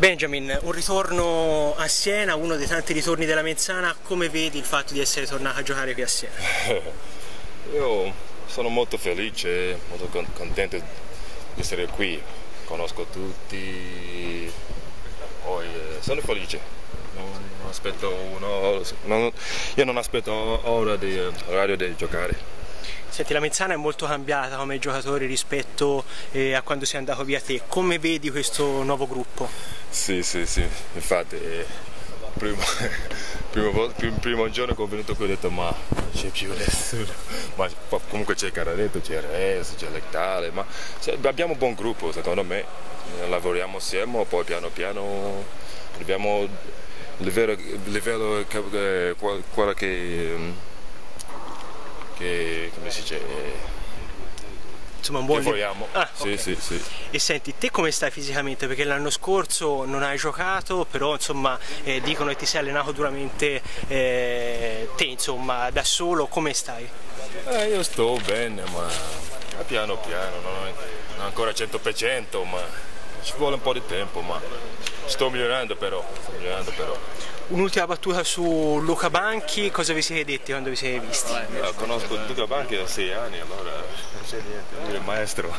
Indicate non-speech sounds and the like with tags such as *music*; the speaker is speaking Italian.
Benjamin, un ritorno a Siena, uno dei tanti ritorni della Mezzana, come vedi il fatto di essere tornato a giocare qui a Siena? *laughs* Io sono molto felice, molto contento di essere qui, conosco tutti, eh, sono felice, non aspetto uno, io non aspetto ora di orario di giocare. Senti, la Mezzana è molto cambiata come giocatori rispetto eh, a quando sei andato via te. Come vedi questo nuovo gruppo? Sì, sì, sì, infatti eh, primo, *laughs* primo, primo, giorno che ho venuto qui ho detto ma non c'è più nessuno, ma comunque c'è Caraletto, c'è Reso, c'è Lectale, ma abbiamo un buon gruppo secondo me, lavoriamo assieme, poi piano piano abbiamo il livello, livello eh, quello che che come si dice insomma un buon vogliamo ah, sì, okay. sì, sì. e senti te come stai fisicamente perché l'anno scorso non hai giocato però insomma eh, dicono che ti sei allenato duramente eh, te insomma da solo come stai? Eh, io sto bene ma piano piano non, non ancora 100% ma ci vuole un po' di tempo ma sto migliorando però, sto migliorando però. Un'ultima battuta su Luca Banchi, cosa vi siete detti quando vi siete visti? Io conosco Luca Banchi da sei anni, allora non c'è niente, lui è il maestro.